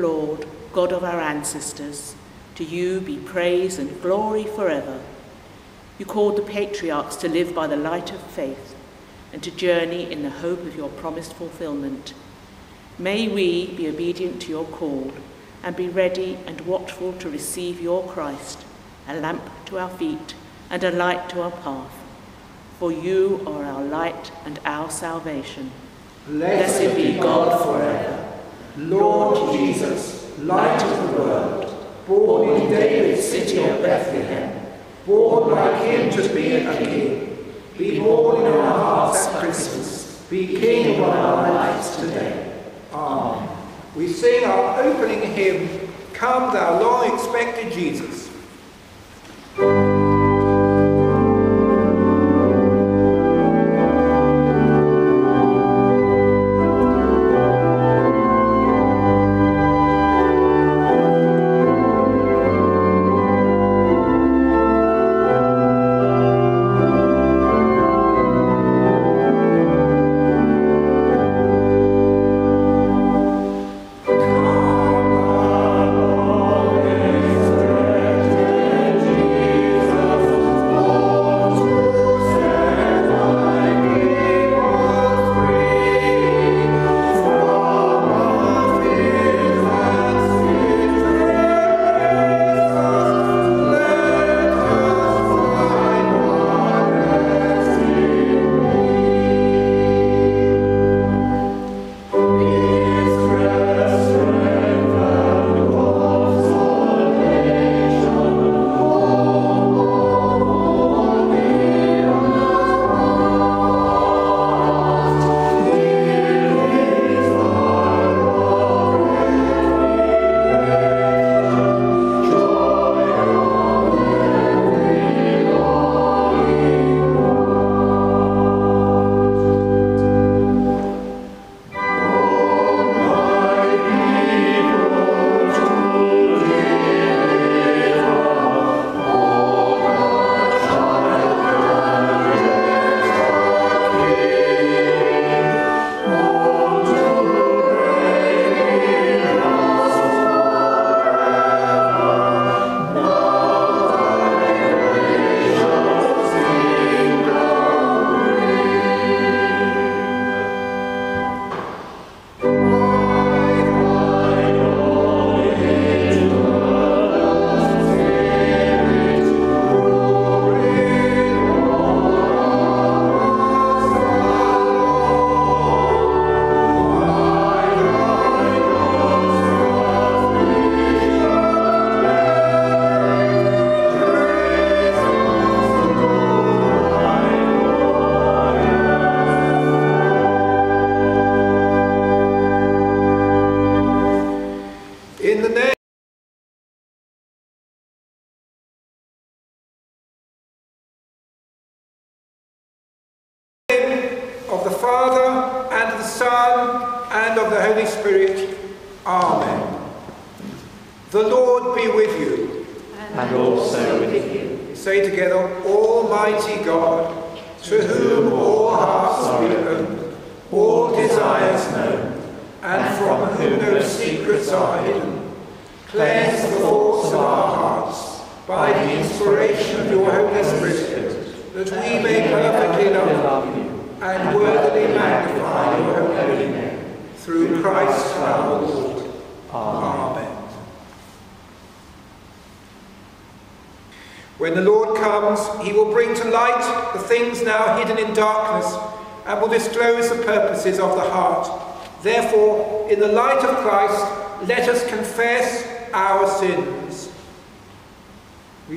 Lord, God of our ancestors. To you be praise and glory forever. You called the patriarchs to live by the light of faith and to journey in the hope of your promised fulfillment. May we be obedient to your call and be ready and watchful to receive your Christ, a lamp to our feet and a light to our path. For you are our light and our salvation. Blessed be God forever. Lord Jesus, light of the world, born in David's city of Bethlehem, born like him to be a king, be born in our hearts at Christmas, be king of our lives today. Amen. We sing our opening hymn, Come Thou Long Expected Jesus.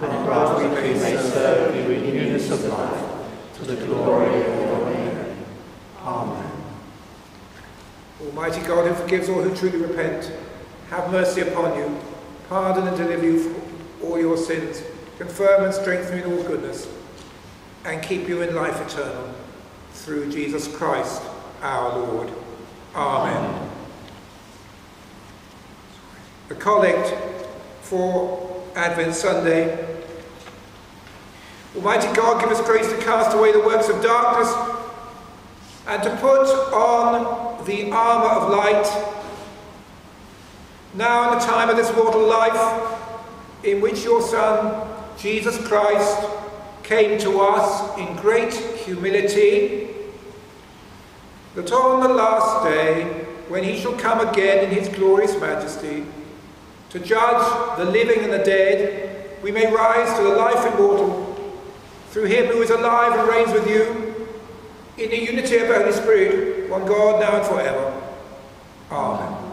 and grant we may serve you in newness of life, to the glory of your name. Amen. Almighty God, who forgives all who truly repent, have mercy upon you, pardon and deliver you from all your sins, confirm and strengthen you in all goodness, and keep you in life eternal, through Jesus Christ our Lord. Amen. The collect for Advent Sunday. Almighty God, give us grace to cast away the works of darkness and to put on the armour of light. Now, in the time of this mortal life, in which your Son, Jesus Christ, came to us in great humility, that on the last day, when he shall come again in his glorious majesty, to judge the living and the dead, we may rise to the life immortal through him who is alive and reigns with you in the unity of the Holy Spirit, one God, now and forever. Amen.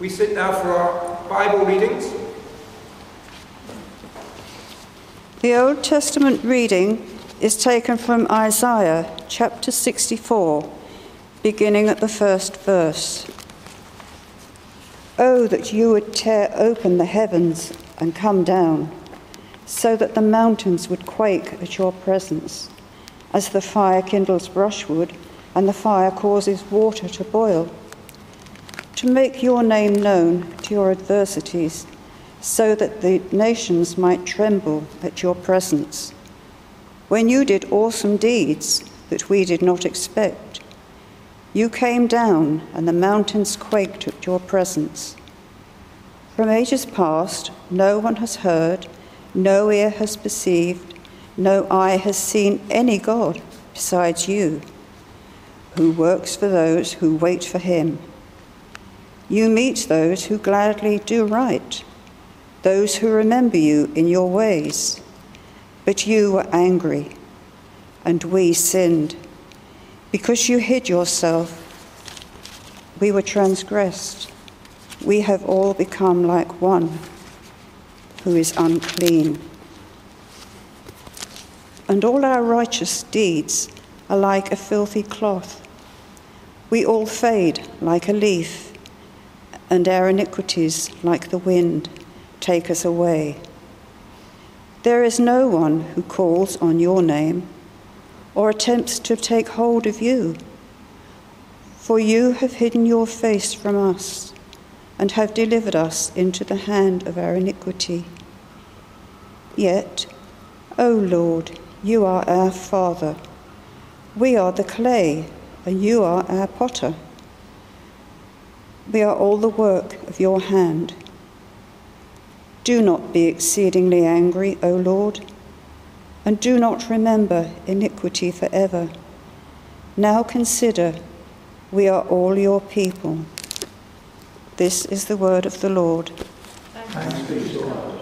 We sit now for our Bible readings. The Old Testament reading is taken from Isaiah chapter 64, beginning at the first verse. Oh, that you would tear open the heavens and come down, so that the mountains would quake at your presence, as the fire kindles brushwood and the fire causes water to boil. To make your name known to your adversities, so that the nations might tremble at your presence. When you did awesome deeds that we did not expect, you came down, and the mountains quaked at your presence. From ages past, no one has heard, no ear has perceived, no eye has seen any God besides you, who works for those who wait for him. You meet those who gladly do right, those who remember you in your ways. But you were angry, and we sinned. Because you hid yourself, we were transgressed. We have all become like one who is unclean. And all our righteous deeds are like a filthy cloth. We all fade like a leaf, and our iniquities, like the wind, take us away. There is no one who calls on your name or attempts to take hold of you. For you have hidden your face from us and have delivered us into the hand of our iniquity. Yet, O Lord, you are our Father. We are the clay, and you are our potter. We are all the work of your hand. Do not be exceedingly angry, O Lord and do not remember iniquity forever. Now consider, we are all your people. This is the word of the Lord. Thanks be to God.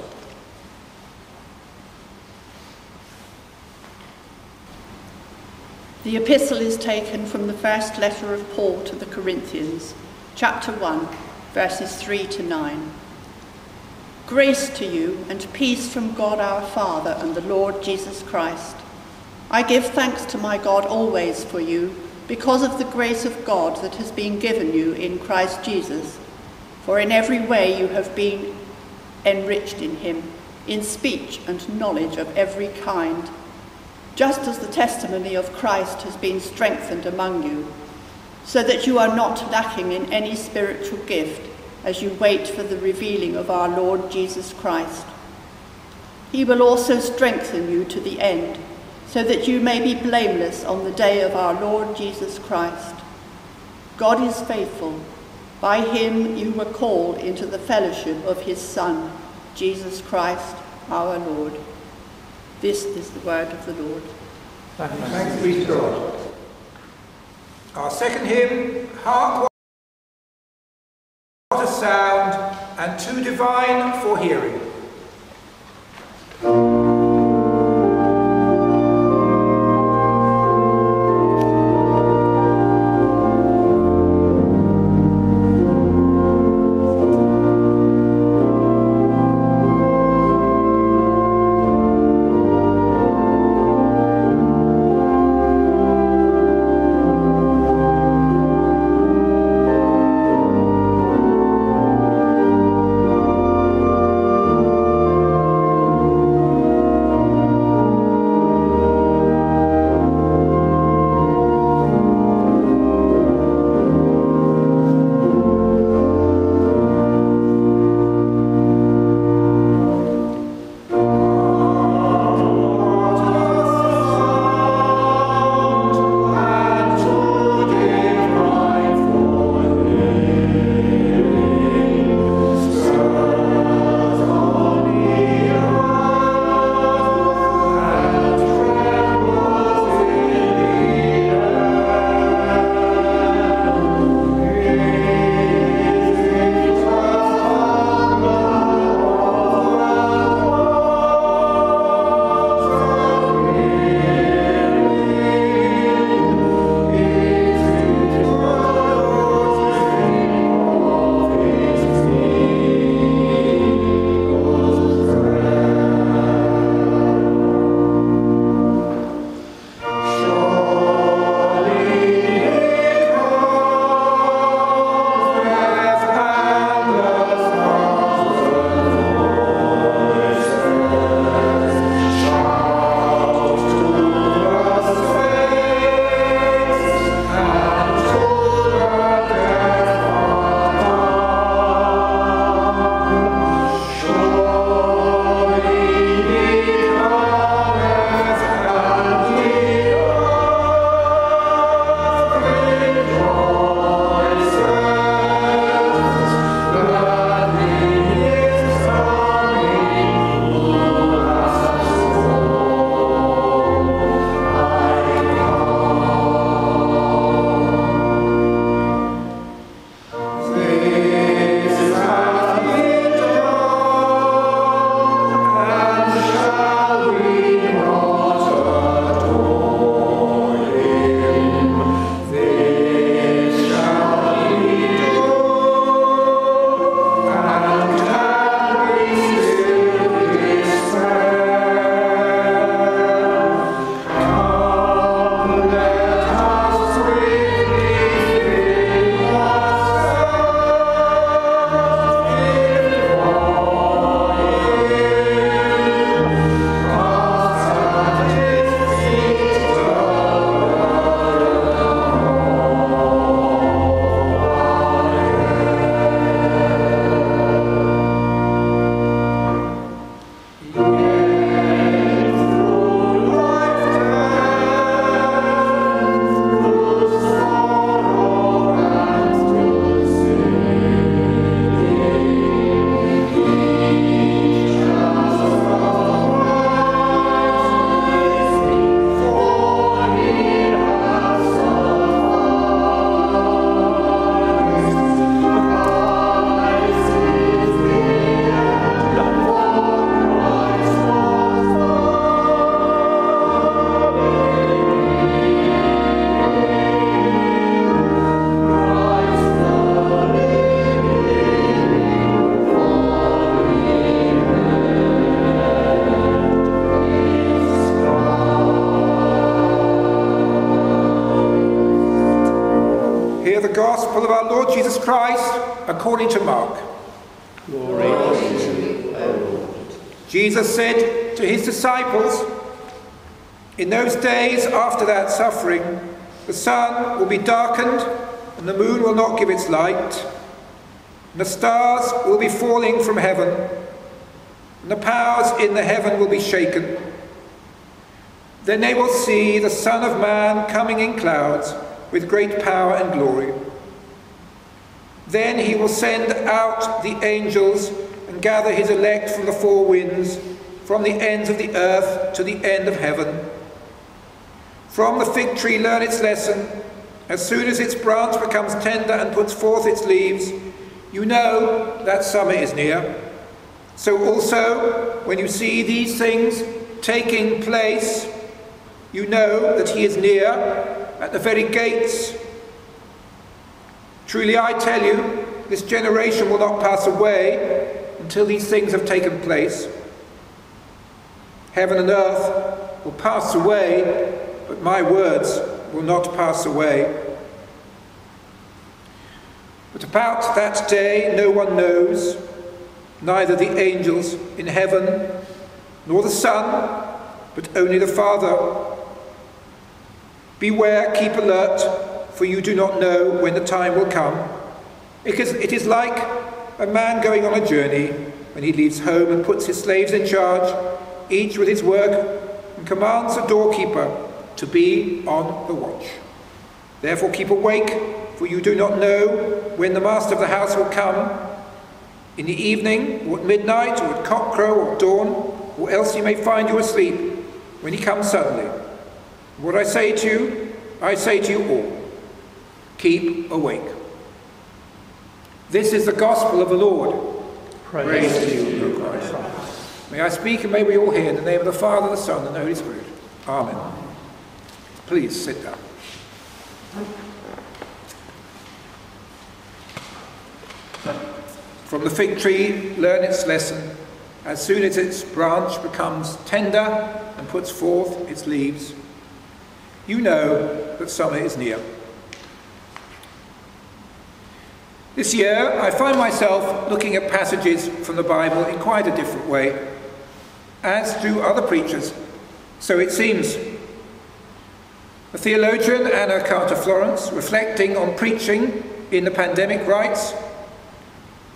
The epistle is taken from the first letter of Paul to the Corinthians, chapter 1, verses 3 to 9. Grace to you and peace from God our Father and the Lord Jesus Christ. I give thanks to my God always for you, because of the grace of God that has been given you in Christ Jesus. For in every way you have been enriched in him, in speech and knowledge of every kind, just as the testimony of Christ has been strengthened among you, so that you are not lacking in any spiritual gift as you wait for the revealing of our Lord Jesus Christ. He will also strengthen you to the end, so that you may be blameless on the day of our Lord Jesus Christ. God is faithful. By him you were called into the fellowship of his Son, Jesus Christ our Lord. This is the word of the Lord. Thanks be to God. Our second hymn, Hark What a Sound, and Too Divine for Hearing. According to Mark. Glory to you, O Lord. Jesus said to his disciples, In those days after that suffering, the sun will be darkened, and the moon will not give its light, and the stars will be falling from heaven, and the powers in the heaven will be shaken. Then they will see the Son of Man coming in clouds with great power and glory. Then he will send out the angels and gather his elect from the four winds, from the ends of the earth to the end of heaven. From the fig tree learn its lesson. As soon as its branch becomes tender and puts forth its leaves, you know that summer is near. So also, when you see these things taking place, you know that he is near at the very gates. Truly I tell you, this generation will not pass away until these things have taken place. Heaven and earth will pass away, but my words will not pass away. But about that day no one knows, neither the angels in heaven, nor the Son, but only the Father. Beware, keep alert, for you do not know when the time will come. Because it is like a man going on a journey when he leaves home and puts his slaves in charge, each with his work, and commands the doorkeeper to be on the watch. Therefore keep awake, for you do not know when the master of the house will come, in the evening, or at midnight, or at cockcrow, or dawn, or else he may find you asleep when he comes suddenly. What I say to you, I say to you all, keep awake. This is the gospel of the Lord. Praise, to you, O Christ. May I speak and may we all hear in the name of the Father, the Son, and the Holy Spirit. Amen. Please sit down. From the fig tree, learn its lesson. As soon as its branch becomes tender and puts forth its leaves, you know that summer is near. This year, I find myself looking at passages from the Bible in quite a different way, as do other preachers, so it seems. The theologian Anna Carter Florence, reflecting on preaching in the pandemic, writes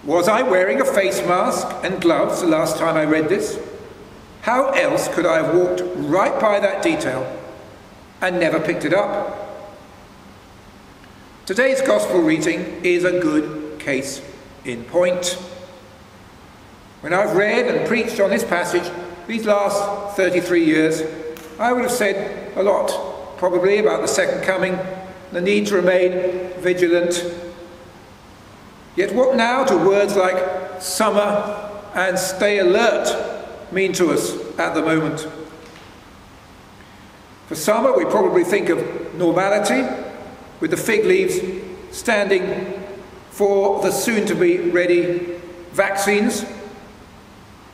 Was I wearing a face mask and gloves the last time I read this? How else could I have walked right by that detail and never picked it up? Today's Gospel reading is a good case in point. When I've read and preached on this passage these last 33 years, I would have said a lot, probably, about the second coming, the need to remain vigilant. Yet what now do words like summer and stay alert mean to us at the moment? For summer, we probably think of normality, with the fig leaves standing for the soon to be ready vaccines.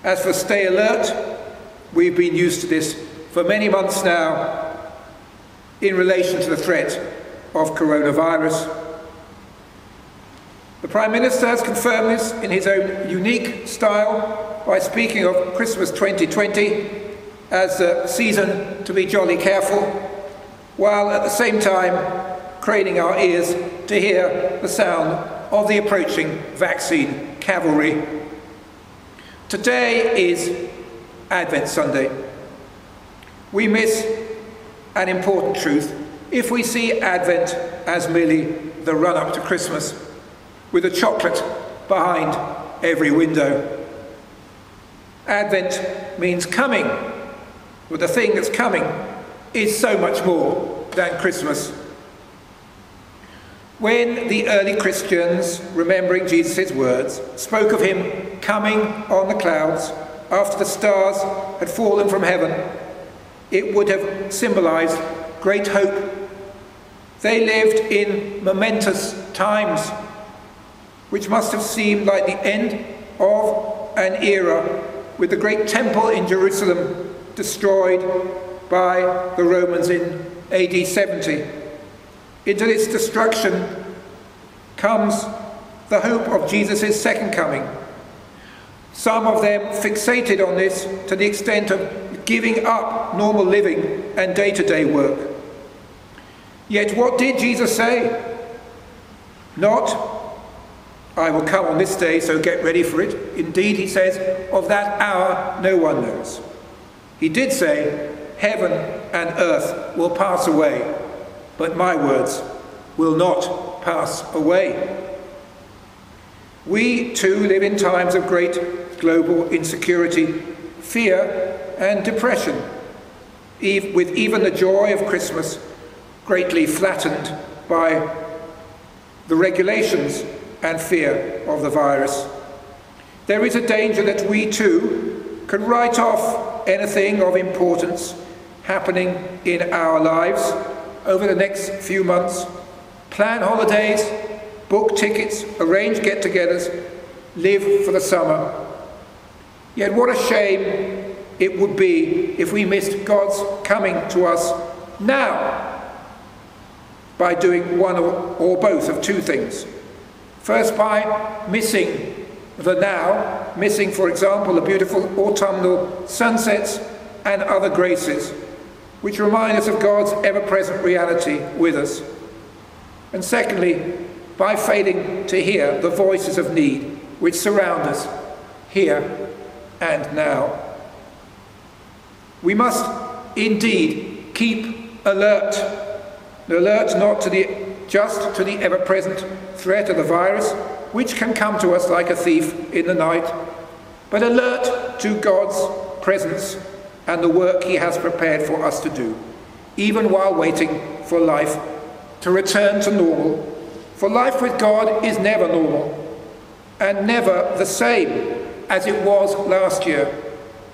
As for stay alert, we've been used to this for many months now in relation to the threat of coronavirus. The Prime Minister has confirmed this in his own unique style by speaking of Christmas 2020 as a season to be jolly careful, while at the same time craning our ears to hear the sound of the approaching vaccine cavalry. Today is Advent Sunday. We miss an important truth if we see Advent as merely the run up to Christmas with a chocolate behind every window. Advent means coming, but the thing that's coming is so much more than Christmas. When the early Christians, remembering Jesus' words, spoke of him coming on the clouds after the stars had fallen from heaven, it would have symbolized great hope. They lived in momentous times, which must have seemed like the end of an era with the great temple in Jerusalem destroyed by the Romans in AD 70. Into its destruction comes the hope of Jesus' second coming. Some of them fixated on this to the extent of giving up normal living and day to day work. Yet what did Jesus say? Not, I will come on this day, so get ready for it. Indeed, he says, of that hour no one knows. He did say, heaven and earth will pass away, but my words will not pass away. We too live in times of great global insecurity, fear, and depression, with even the joy of Christmas greatly flattened by the regulations and fear of the virus. There is a danger that we too can write off anything of importance happening in our lives over the next few months, plan holidays, book tickets, arrange get togethers, live for the summer. Yet, what a shame it would be if we missed God's coming to us now by doing one or, or both of two things. First, by missing the now, missing, for example, the beautiful autumnal sunsets and other graces, which remind us of God's ever present reality with us. And secondly, by failing to hear the voices of need which surround us here and now. We must indeed keep alert alert not to the, just to the ever-present threat of the virus, which can come to us like a thief in the night, but alert to God's presence and the work he has prepared for us to do, even while waiting for life to return to normal. For life with God is never normal and never the same as it was last year,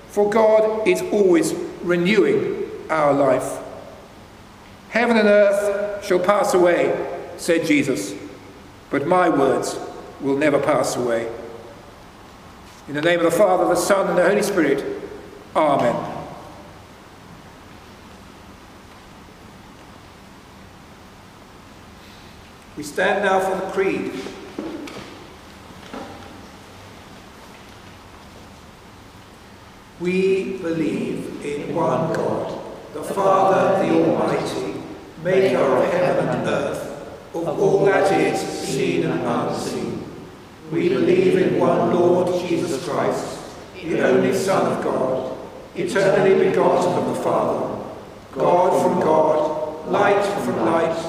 for God is always renewing our life. Heaven and earth shall pass away, said Jesus, but my words will never pass away. In the name of the Father, the Son, and the Holy Spirit, Amen. We stand now for the Creed. We believe in one God, the Father, the Almighty maker of heaven and earth, of all that is seen and unseen. We believe in one Lord Jesus Christ, the only Son of God, eternally begotten of the Father, God from God, light from light,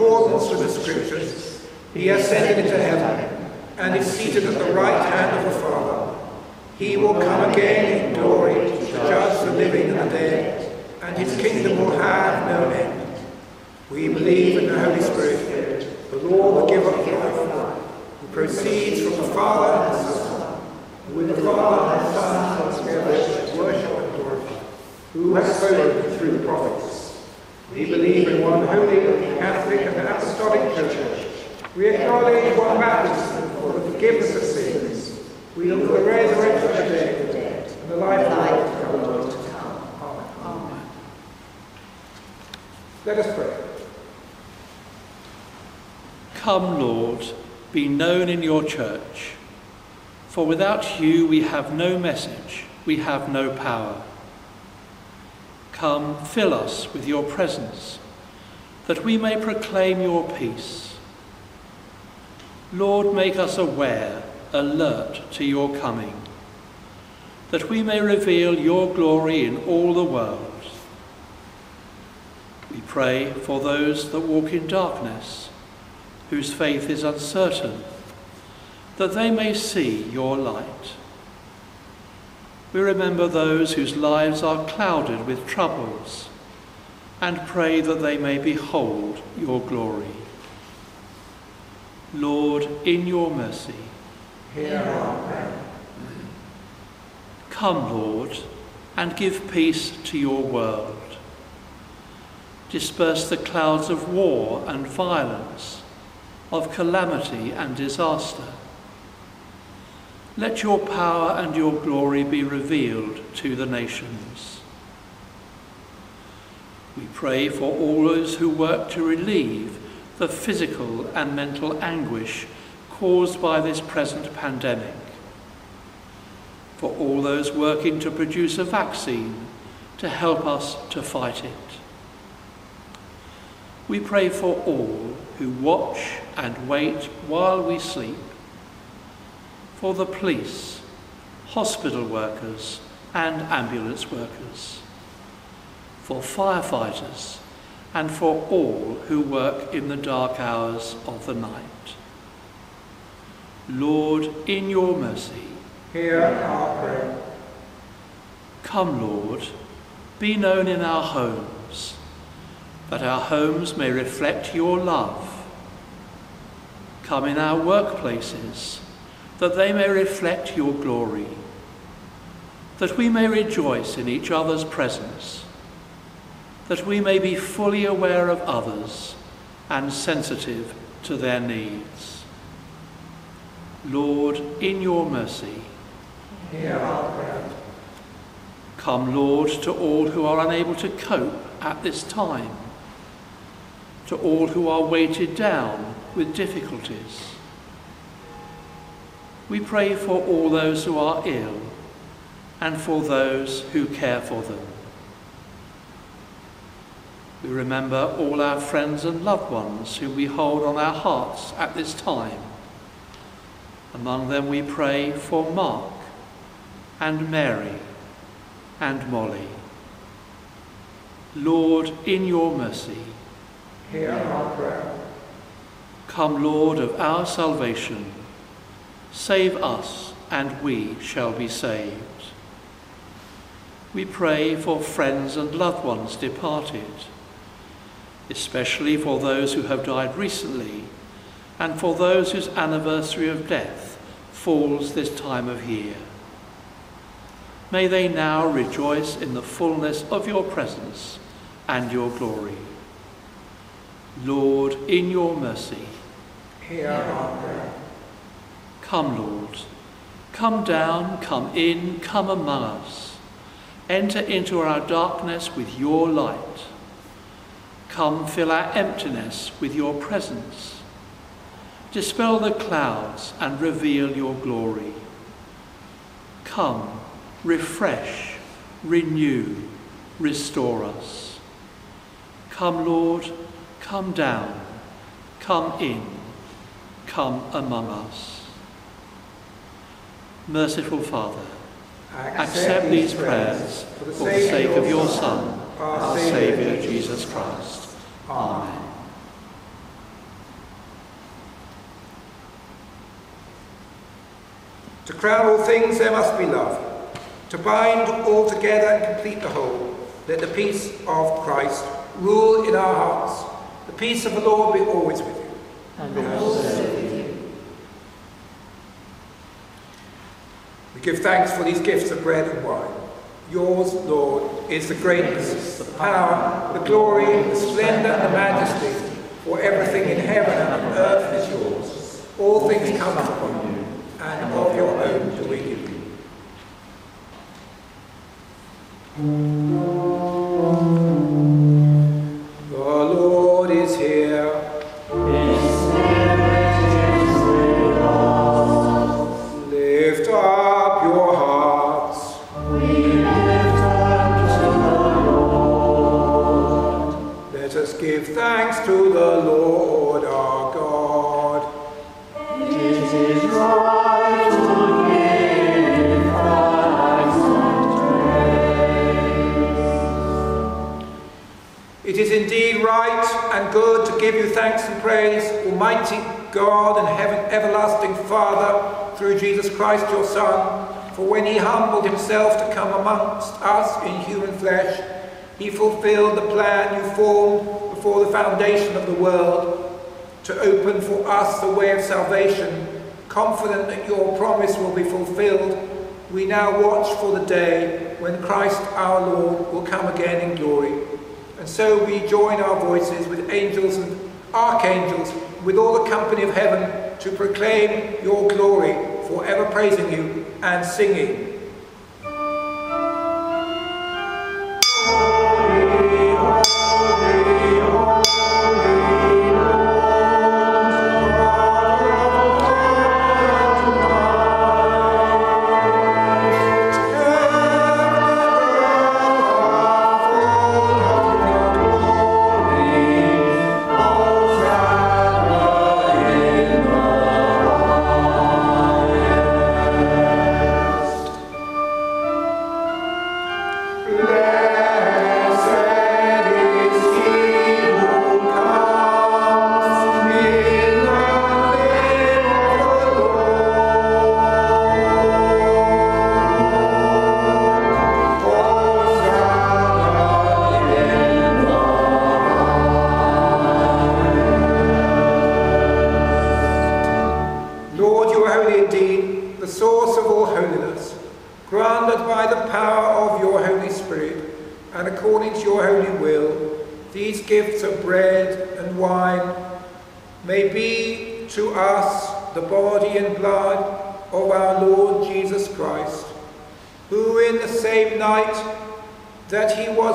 accordance with the Scriptures. He ascended into heaven and is seated at the right hand of the Father. He will come again in glory to judge the living and the dead, and his kingdom will have no end. We believe in the Holy Spirit, the Lord, the giver of life, who proceeds from the Father and the Son, who with the Father and the Son together worship and glorify, who has spoken through the prophets. We believe in one holy, Catholic and Apostolic Church. We acknowledge one baptism for the forgiveness of sins. We look for the resurrection of the dead and the life of the world to come. Amen. Let us pray. Come, Lord, be known in your church. For without you we have no message, we have no power. Come, fill us with your presence, that we may proclaim your peace. Lord, make us aware, alert to your coming, that we may reveal your glory in all the world. We pray for those that walk in darkness whose faith is uncertain, that they may see your light. We remember those whose lives are clouded with troubles and pray that they may behold your glory. Lord, in your mercy, Hear our prayer. Come, Lord, and give peace to your world. Disperse the clouds of war and violence, of calamity and disaster. Let your power and your glory be revealed to the nations. We pray for all those who work to relieve the physical and mental anguish caused by this present pandemic. For all those working to produce a vaccine to help us to fight it. We pray for all who watch and wait while we sleep for the police, hospital workers and ambulance workers, for firefighters and for all who work in the dark hours of the night. Lord, in your mercy, hear our prayer. Come, Lord, be known in our homes, that our homes may reflect your love. Come in our workplaces, that they may reflect your glory, that we may rejoice in each other's presence, that we may be fully aware of others and sensitive to their needs. Lord, in your mercy, hear our prayer. Come, Lord, to all who are unable to cope at this time, to all who are weighted down with difficulties we pray for all those who are ill and for those who care for them. We remember all our friends and loved ones who we hold on our hearts at this time. Among them we pray for Mark and Mary and Molly. Lord, in your mercy, hear our prayer. Come, Lord of our salvation, Save us, and we shall be saved. We pray for friends and loved ones departed, especially for those who have died recently and for those whose anniversary of death falls this time of year. May they now rejoice in the fullness of your presence and your glory. Lord, in your mercy, hear our prayer. Come, Lord. Come down, come in, come among us. Enter into our darkness with your light. Come fill our emptiness with your presence. Dispel the clouds and reveal your glory. Come, refresh, renew, restore us. Come, Lord, come down, come in, come among us. Merciful Father, accept these prayers for the sake of your Son, our Saviour Jesus Christ. Amen. To crown all things there must be love. To bind all together and complete the whole, let the peace of Christ rule in our hearts. The peace of the Lord be always with you. And also We give thanks for these gifts of bread and wine. Yours, Lord, is the greatness, the power, the glory, the splendour and the majesty, for everything in heaven and on earth is yours. All things come from you, and of your own do we give you. Christ your Son, for when he humbled himself to come amongst us in human flesh, he fulfilled the plan you formed before the foundation of the world to open for us the way of salvation confident that your promise will be fulfilled, we now watch for the day when Christ our Lord will come again in glory. And so we join our voices with angels and archangels, with all the company of heaven, to proclaim your glory, forever praising you and singing. yeah.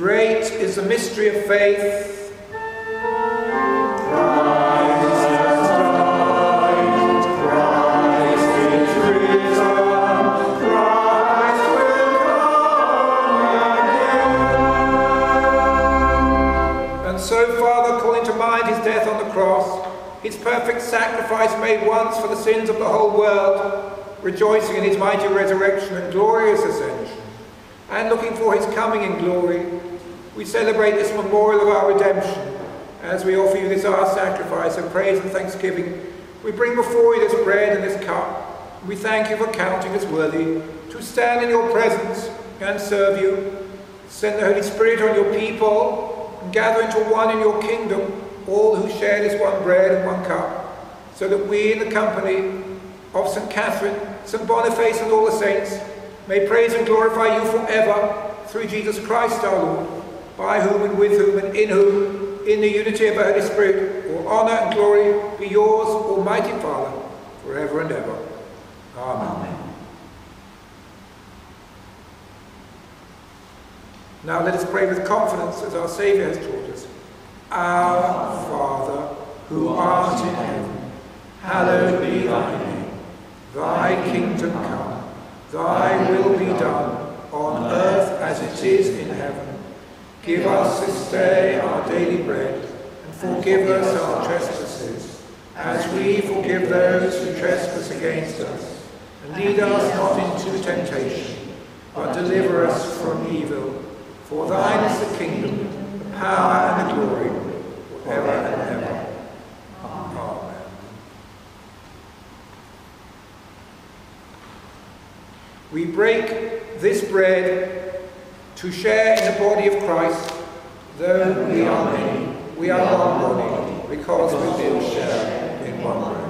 Great is the mystery of faith. And so, Father, calling to mind his death on the cross, his perfect sacrifice made once for the sins of the whole world, rejoicing in his mighty resurrection and glorious ascension, and looking for his coming in glory, we celebrate this memorial of our redemption as we offer you this our sacrifice of praise and thanksgiving. We bring before you this bread and this cup. We thank you for counting us worthy to stand in your presence and serve you. Send the Holy Spirit on your people and gather into one in your kingdom all who share this one bread and one cup, so that we in the company of St. Catherine, St. Boniface and all the saints may praise and glorify you forever through Jesus Christ our Lord by whom and with whom and in whom, in the unity of the Holy Spirit, all honour and glory be yours, Almighty Father, forever and ever. Amen. Amen. Now let us pray with confidence as our Saviour has taught us. Our Father, who art in heaven, hallowed be thy name. Thy kingdom come, thy will be done, on earth as it is in heaven. Give us this day our daily bread, and forgive us our trespasses, as we forgive those who trespass against us. And lead us not into temptation, but deliver us from evil. For thine is the kingdom, the power, and the glory, forever and ever. Amen. We break this bread to share in the body of Christ, though we are many, we are one body, because we will share in one bread.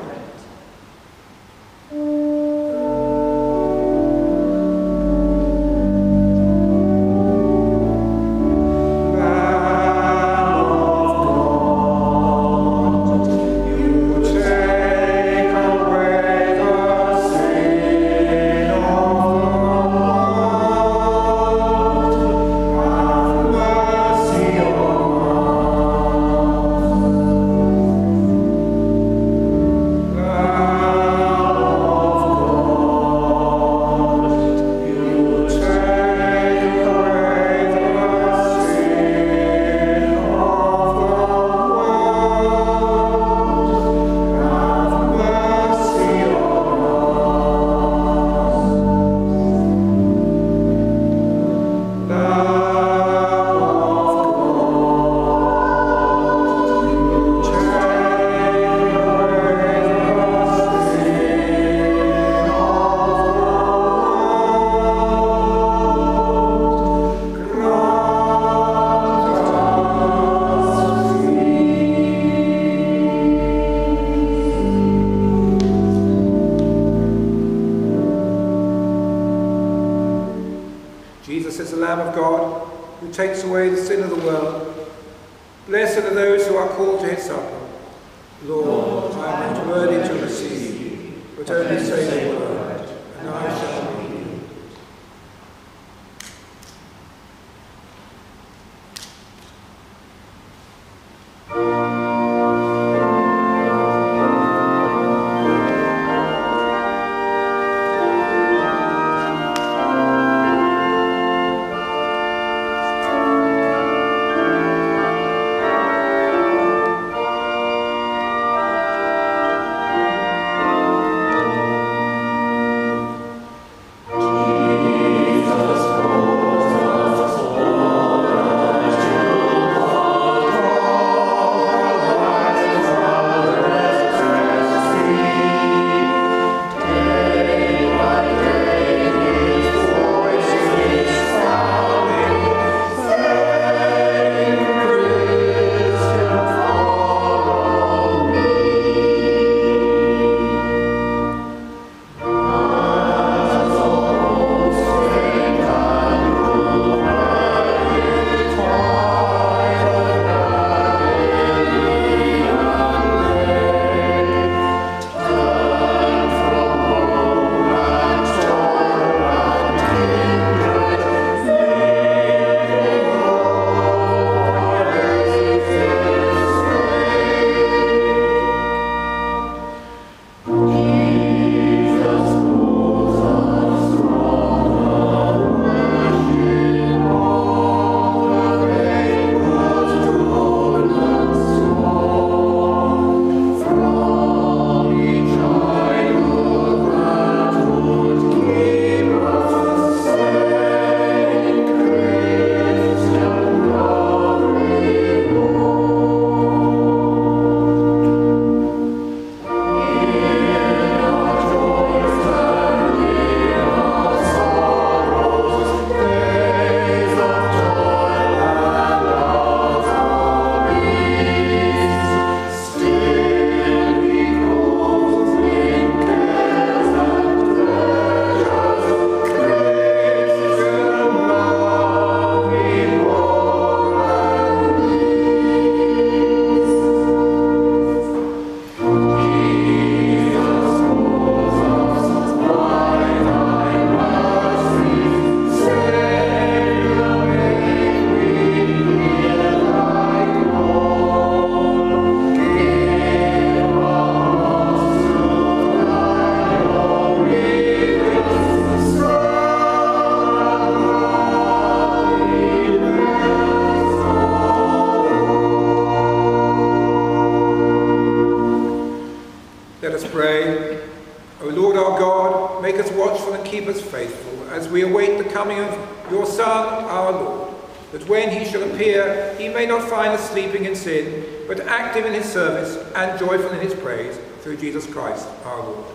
Joyful in his praise, through Jesus Christ our Lord.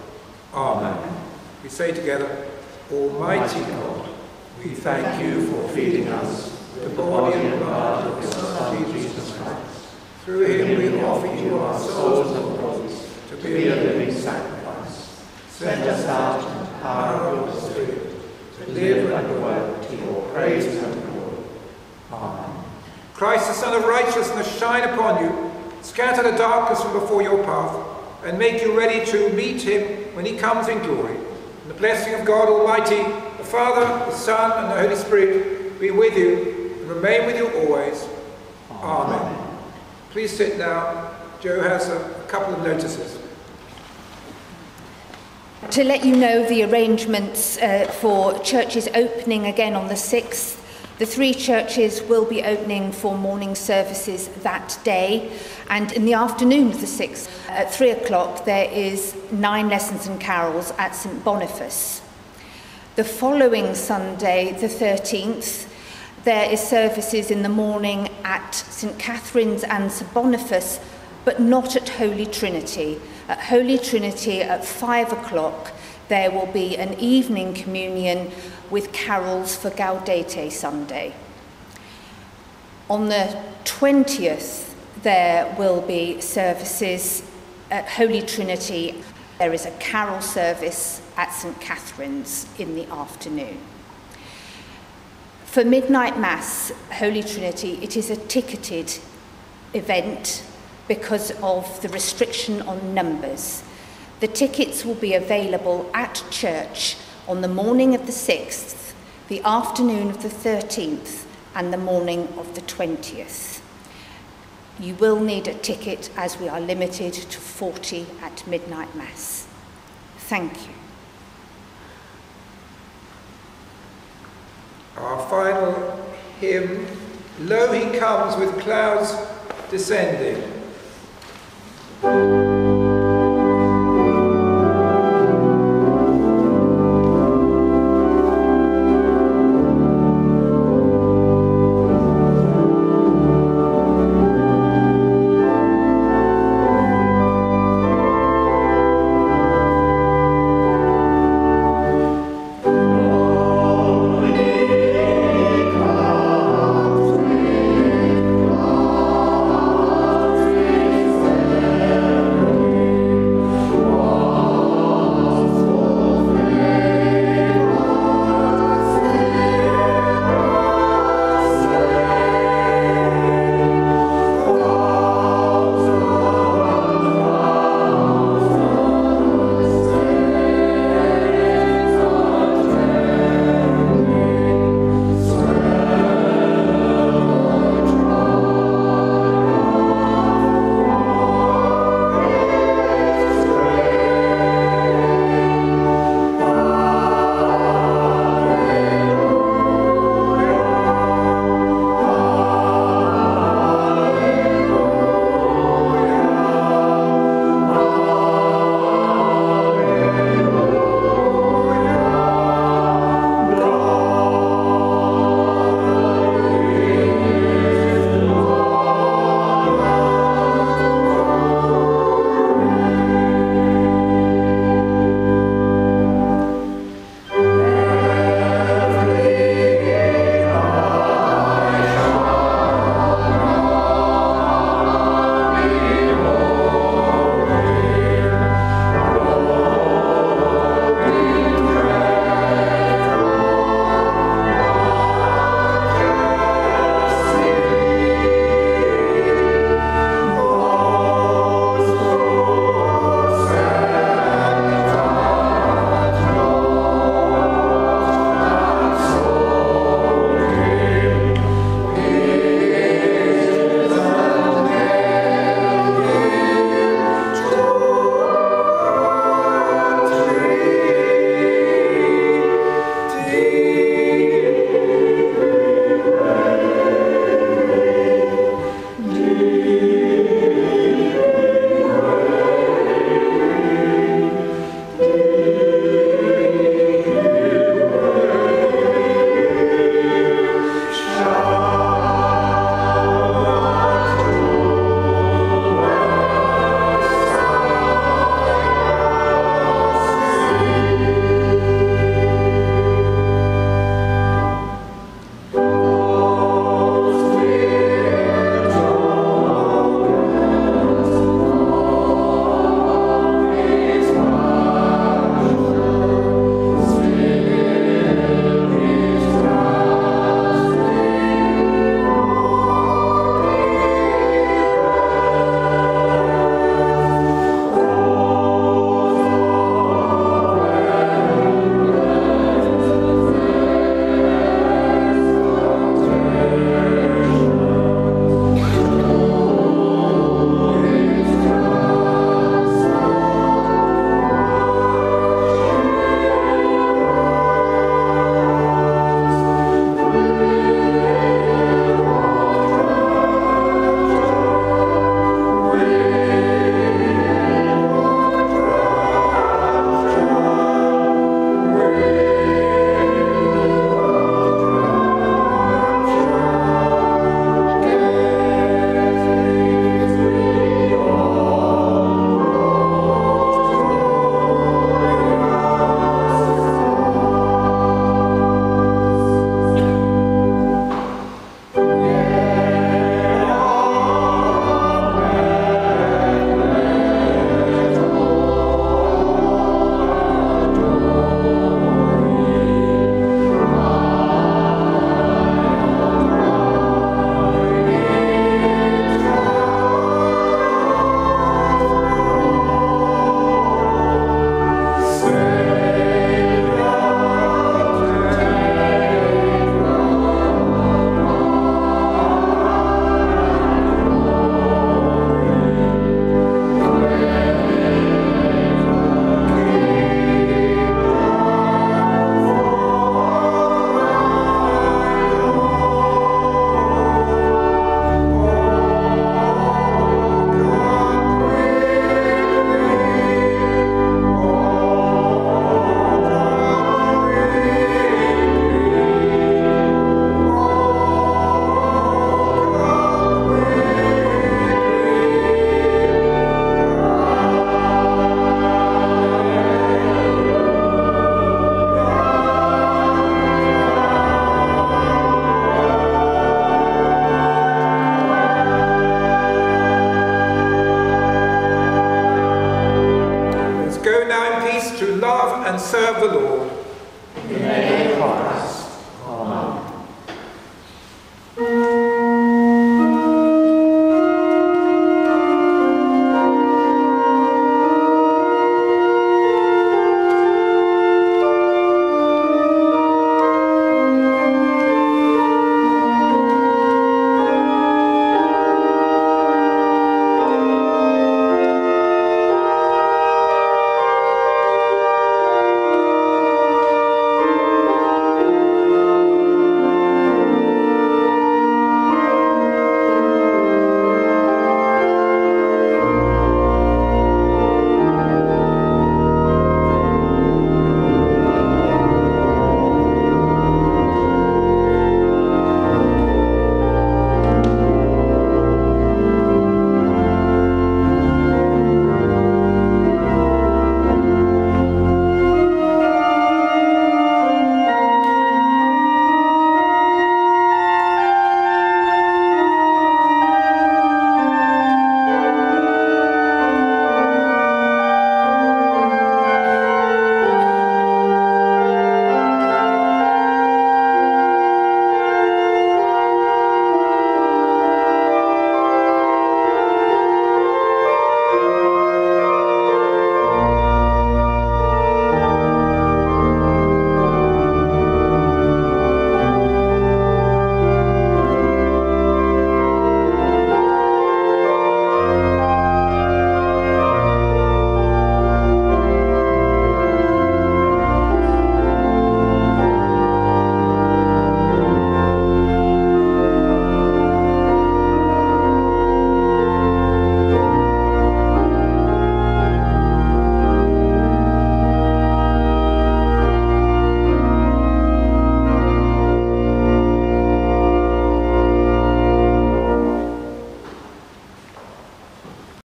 Amen. We say together, Almighty God, we thank you for feeding us the body and blood of your Son, Jesus Christ. Through him we offer you our souls and bodies to be a living sacrifice. Send us out in the power of your Spirit to live and work to your praise and glory. Amen. Christ, the Sun of Righteousness, shine upon you, scatter the darkness from before your path, and make you ready to meet him when he comes in glory. And the blessing of God Almighty, the Father, the Son, and the Holy Spirit be with you and remain with you always. Amen. Please sit now. Joe has a couple of notices. To let you know the arrangements uh, for churches opening again on the 6th, the three churches will be opening for morning services that day. And in the afternoon of the 6th, at 3 o'clock, there is nine lessons and carols at St Boniface. The following Sunday, the 13th, there is services in the morning at St Catherine's and St Boniface, but not at Holy Trinity. At Holy Trinity at five o'clock, there will be an evening communion with carols for Gaudete Sunday. On the 20th, there will be services at Holy Trinity. There is a carol service at St Catherine's in the afternoon. For Midnight Mass, Holy Trinity, it is a ticketed event because of the restriction on numbers. The tickets will be available at church on the morning of the 6th, the afternoon of the 13th, and the morning of the 20th. You will need a ticket as we are limited to 40 at midnight mass. Thank you. Our final hymn, Lo, he comes with clouds descending.